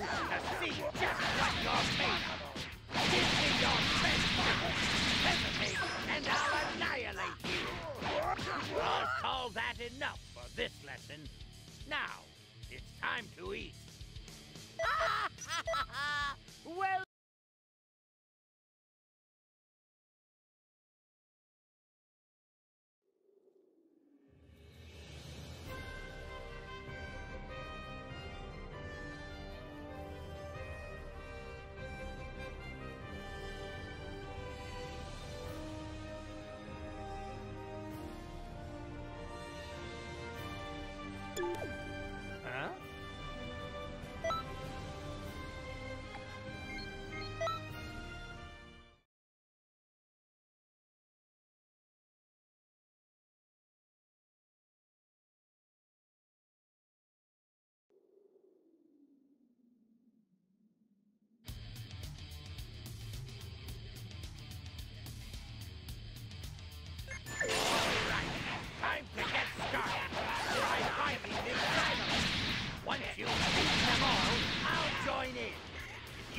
to see just what you're made of. Give me your best. Hesitate, and I'll annihilate you. That enough for this lesson. Now, it's time to eat. well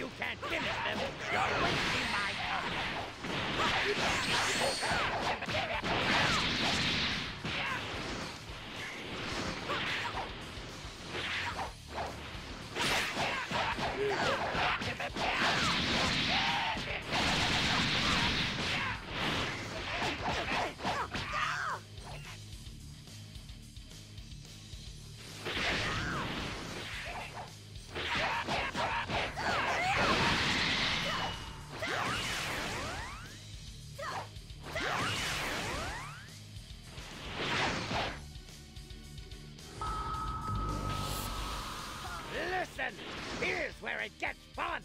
you can't finish them, you're wasting my time. Here's where it gets fun.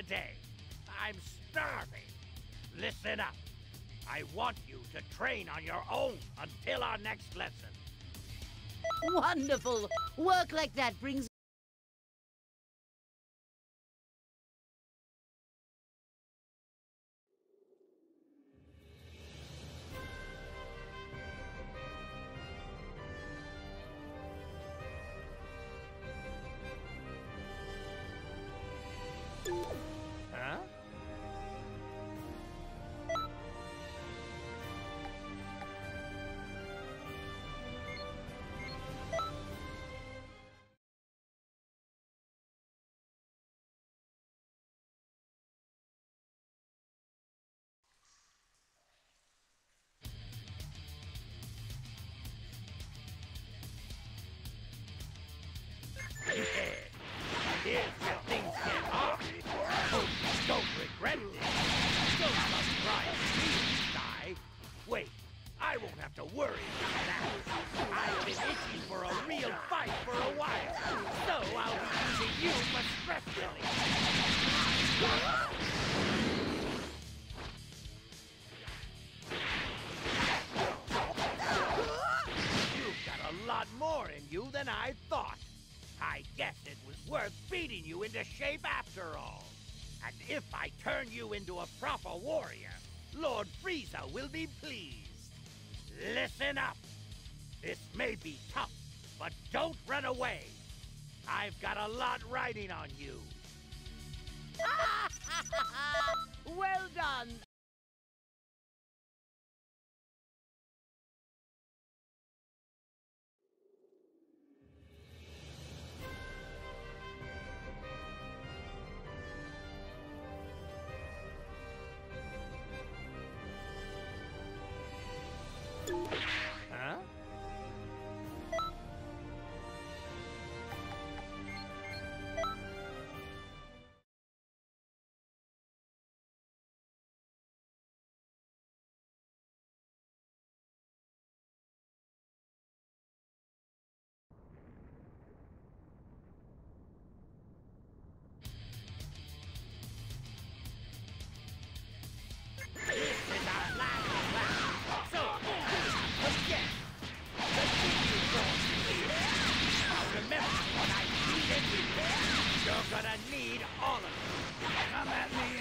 Today. I'm starving. Listen up. I want you to train on your own until our next lesson. wonderful. Work like that brings? Than I thought. I guess it was worth beating you into shape after all. And if I turn you into a proper warrior, Lord Frieza will be pleased. Listen up. This may be tough, but don't run away. I've got a lot riding on you. well done. I need all of you. Come at me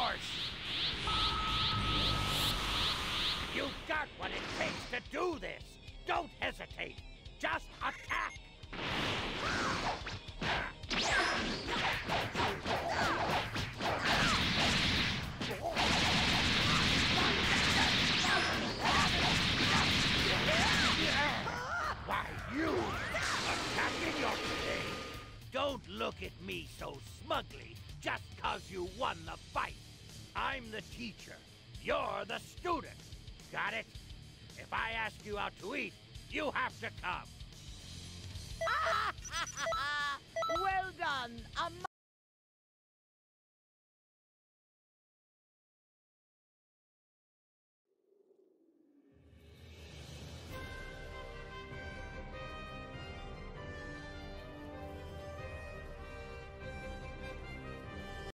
yours! You've got what it takes to do this! Don't hesitate! Just attack! Why, you! Attacking your thing! Don't look at me so smugly just cause you won the fight! I'm the teacher. You're the student. Got it? If I ask you out to eat, you have to come. well done.